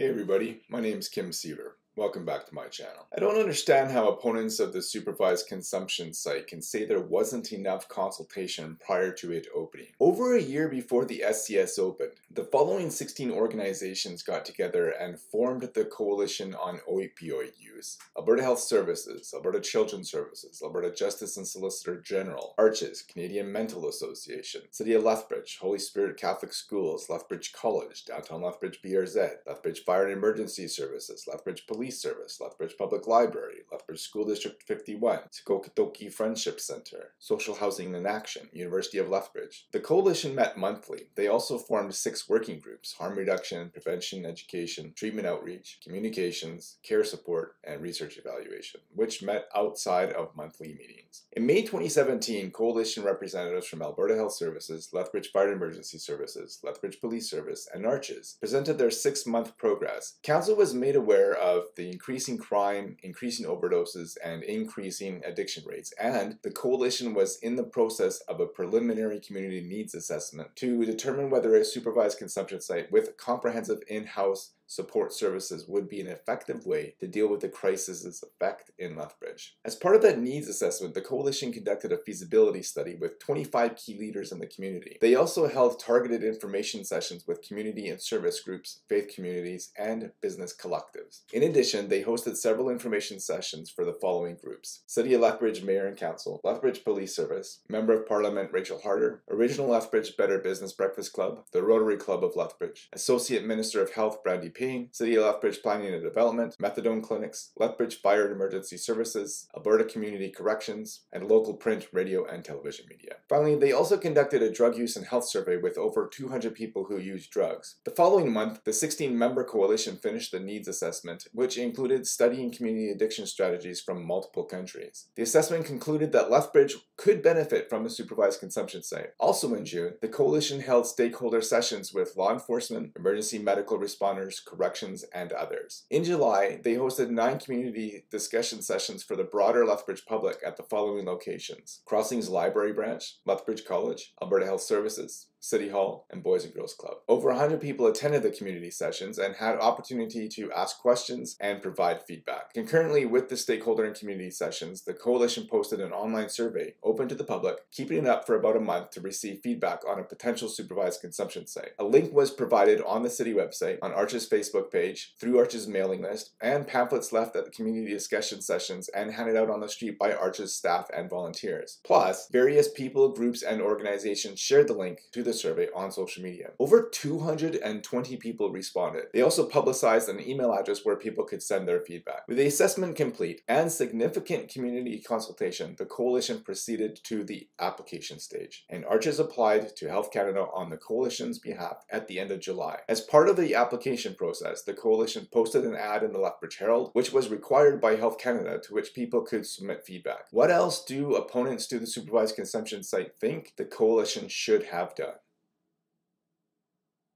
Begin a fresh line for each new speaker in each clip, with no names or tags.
Hey everybody, my name is Kim Siever. Welcome back to my channel. I don't understand how opponents of the supervised consumption site can say there wasn't enough consultation prior to it opening. Over a year before the SCS opened, the following 16 organizations got together and formed the Coalition on Opioid Use. Alberta Health Services, Alberta Children's Services, Alberta Justice and Solicitor General, Arches, Canadian Mental Association, City of Lethbridge, Holy Spirit Catholic Schools, Lethbridge College, Downtown Lethbridge BRZ, Lethbridge Fire and Emergency Services, Lethbridge Police Police Service, Lethbridge Public Library, Lethbridge School District 51, Sik-Ooh-Kotoki Friendship Center, Social Housing in Action, University of Lethbridge. The coalition met monthly. They also formed six working groups harm reduction, prevention, education, treatment outreach, communications, care support, and research evaluation, which met outside of monthly meetings. In May 2017, coalition representatives from Alberta Health Services, Lethbridge Fire Emergency Services, Lethbridge Police Service, and Arches presented their six month progress. Council was made aware of the increasing crime, increasing overdoses, and increasing addiction rates. And the coalition was in the process of a preliminary community needs assessment to determine whether a supervised consumption site with comprehensive in house support services would be an effective way to deal with the crisis's effect in Lethbridge. As part of that needs assessment, the coalition conducted a feasibility study with 25 key leaders in the community. They also held targeted information sessions with community and service groups, faith communities, and business collectives. In addition, they hosted several information sessions for the following groups. City of Lethbridge Mayor and Council, Lethbridge Police Service, Member of Parliament Rachel Harder, Original Lethbridge Better Business Breakfast Club, the Rotary Club of Lethbridge, Associate Minister of Health Brandy City of Lethbridge Planning and Development, Methadone Clinics, Lethbridge Fire and Emergency Services, Alberta Community Corrections, and local print, radio, and television media. Finally, they also conducted a drug use and health survey with over 200 people who use drugs. The following month, the 16 member coalition finished the needs assessment, which included studying community addiction strategies from multiple countries. The assessment concluded that Lethbridge could benefit from a supervised consumption site. Also in June, the coalition held stakeholder sessions with law enforcement, emergency medical responders, corrections, and others. In July, they hosted nine community discussion sessions for the broader Lethbridge public at the following locations Crossings Library Branch, Lethbridge College, Alberta Health Services, City Hall, and Boys and Girls Club. Over 100 people attended the community sessions and had opportunity to ask questions and provide feedback. Concurrently with the stakeholder and community sessions, the coalition posted an online survey open to the public, keeping it up for about a month to receive feedback on a potential supervised consumption site. A link was provided on the city website, on Arches' Facebook page, through Arches' mailing list, and pamphlets left at the community discussion sessions and handed out on the street by Arches' staff and volunteers. Plus, various people, groups, and organizations shared the link to the survey on social media. Over 220 people responded. They also publicized an email address where people could send their feedback. With the assessment complete and significant community consultation, the coalition proceeded to the application stage, and Arches applied to Health Canada on the coalition's behalf at the end of July. As part of the application process, the coalition posted an ad in the Lethbridge Herald, which was required by Health Canada, to which people could submit feedback. What else do opponents to the supervised consumption site think the coalition should have done?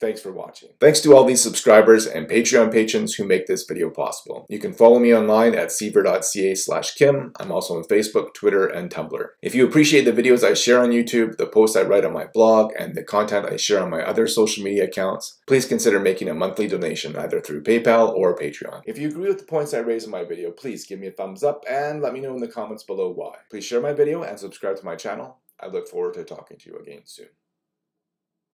Thanks for watching. Thanks to all these subscribers and Patreon patrons who make this video possible. You can follow me online at siever.ca slash kim. I'm also on Facebook, Twitter, and Tumblr. If you appreciate the videos I share on YouTube, the posts I write on my blog, and the content I share on my other social media accounts, please consider making a monthly donation either through PayPal or Patreon. If you agree with the points I raise in my video, please give me a thumbs up and let me know in the comments below why. Please share my video and subscribe to my channel. I look forward to talking to you again soon.